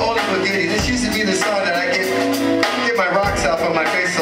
This Spaghetti. This used to be the song that I get get my rocks off on my face